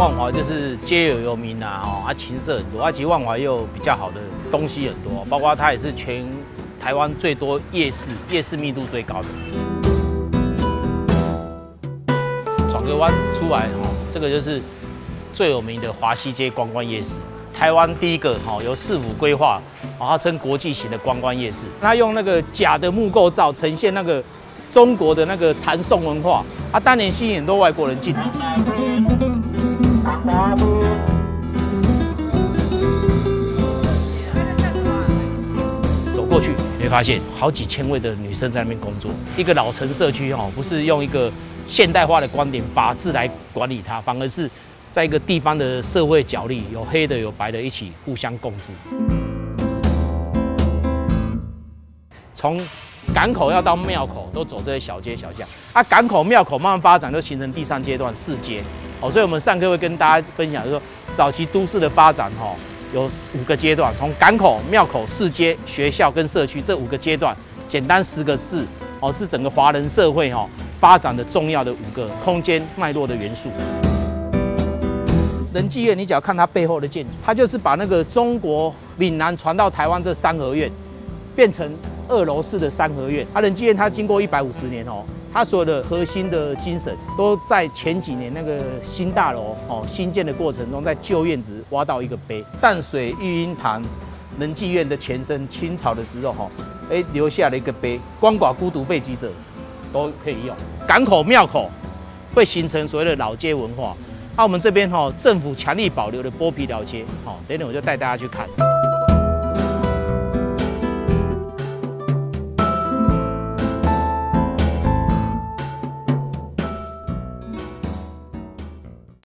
万华就是街有有名啊，哦，啊，情色很多，啊，其实万华又比较好的东西很多，包括它也是全台湾最多夜市，夜市密度最高的。转个弯出来，哦，这个就是最有名的华西街观光夜市，台湾第一个，哦，由市府规划，哦，它称国际型的观光夜市，它用那个假的木构造呈现那个中国的那个唐宋文化，啊，当年吸引很多外国人进来。去，你会发现好几千位的女生在那边工作。一个老城社区哦，不是用一个现代化的观点、法治来管理它，反而是在一个地方的社会角力，有黑的有白的，一起互相共治。从港口要到庙口，都走这些小街小巷。啊，港口、庙口慢慢发展，就形成第三阶段四街。哦，所以我们上课会跟大家分享，就说早期都市的发展，哈，有五个阶段，从港口、庙口、四街、学校跟社区这五个阶段，简单十个字，哦，是整个华人社会哈发展的重要的五个空间脉络的元素。仁济院，你只要看它背后的建筑，它就是把那个中国闽南传到台湾这三合院，变成二楼式的三合院。啊，仁济院它经过一百五十年哦。它所有的核心的精神都在前几年那个新大楼哦新建的过程中，在旧院子挖到一个碑，淡水育婴堂仁济院的前身，清朝的时候哈，哎留下了一个碑，鳏寡孤独废疾者都可以用。港口庙口会形成所谓的老街文化，那我们这边哈政府强力保留的剥皮老街，好，等等我就带大家去看。